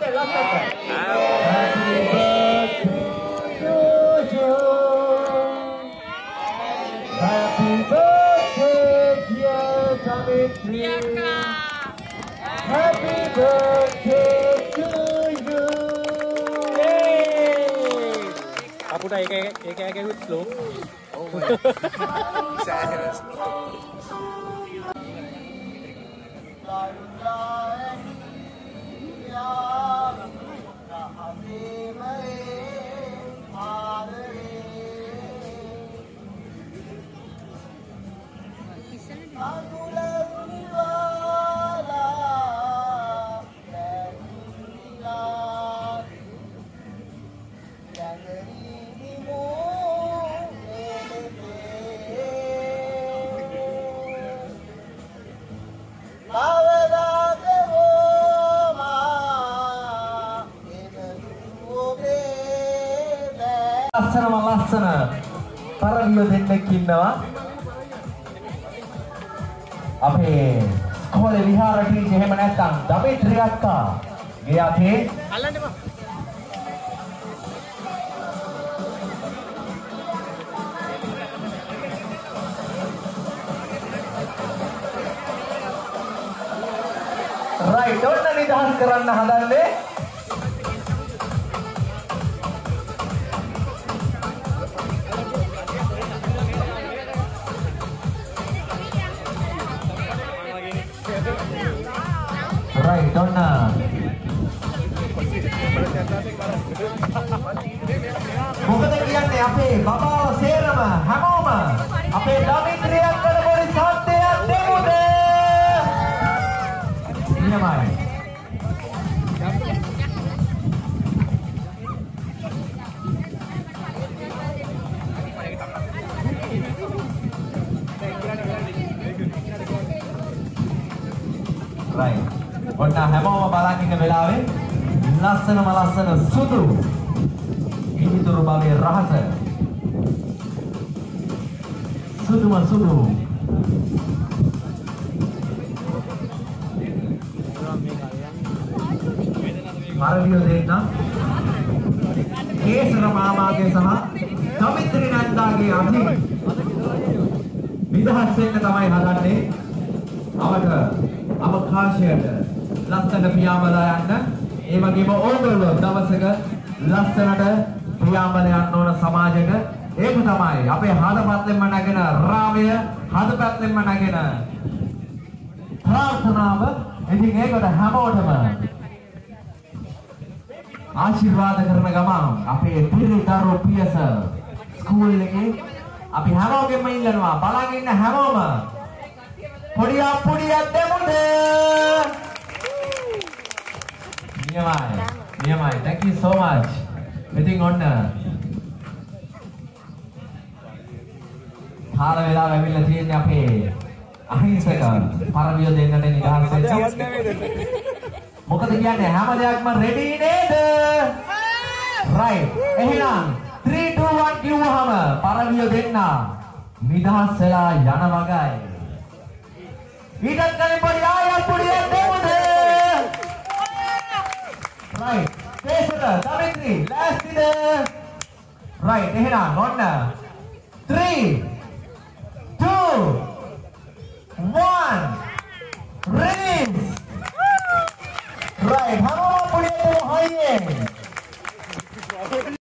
birthday, to you, Happy birthday to you. Happy birthday, dear Dimitri. Happy birthday to you. Aku kayak kayak kayak slow. ලස්සනම ලස්සන. පරවිය දෙන්නෙක් ඉන්නවා. අපේ ස්කෝලේ විහාර teacher එහෙම නැත්නම් දමිත්‍රි අක්කා ගේ අතේ අල්ලන්න එපා රයිට් ඔන්න නිදහස් කරන්න හදන්නේ රයිට් ඔන්න මොකද කියන්නේ අපේ බබාව සේරම හැමෝම අපේ දමිත්‍රියක් කරන පොඩි සත්‍යයක් දෙමුද නියමයි right ඔන්න හැමෝම බලන් ඉන්න වෙලාවේ ලස්සනම ලස්සන සුදු පිහිටුරු භවයේ රහස. සුදුම සුදු. මරවිය දෙන්න. කේසර මාමාගේ සහ දමිත්‍රි නන්දාගේ අධි නිදහස් වෙන්න තමයි හදන්නේ. අපට අවකාශයට. ලස්සන පියාඹලා යන්න. ඒ වගේම ඕගොල්ලෝ දවසක ලස්සනට පියාඹලා යන්න ඕන සමාජයක ඒක තමයි අපේ හදපැත්තෙන්ම නැගෙන රාමය හදපැත්තෙන්ම නැගෙන ප්‍රාර්ථනාව. ඉතින් ඒකට හැමෝටම ආශිර්වාද කරන ගමන් අපේ පිරිතරු පියස ස්කූල් එකේ අපි හැමෝගෙම ඉල්ලනවා. බලන් ඉන්න හැමෝම පොඩි අප්පුඩියක් දෙමුද නියමයි නියමයි thank you so much ඉතින් ඔන්න කාල වේලාව ඇවිල්ලා තියෙන්නේ අපේ අහිංසක පරවිය දෙන්නට නිදහස් වෙන්න මොකද කියන්නේ හැම දෙයක්ම රෙඩි නේද? right. එහෙනම් 3 2 1 කිව්වහම පරවිය දෙන්න නිදහස් වෙලා යන වගයි. ඊටත් කලින් පොඩි ආයෙත් පොඩියක් දෙමුද? right. Kesada Savitri last in the right. Ehna nonna uh, three, two, one, race. Right. Hama pudiyatu haye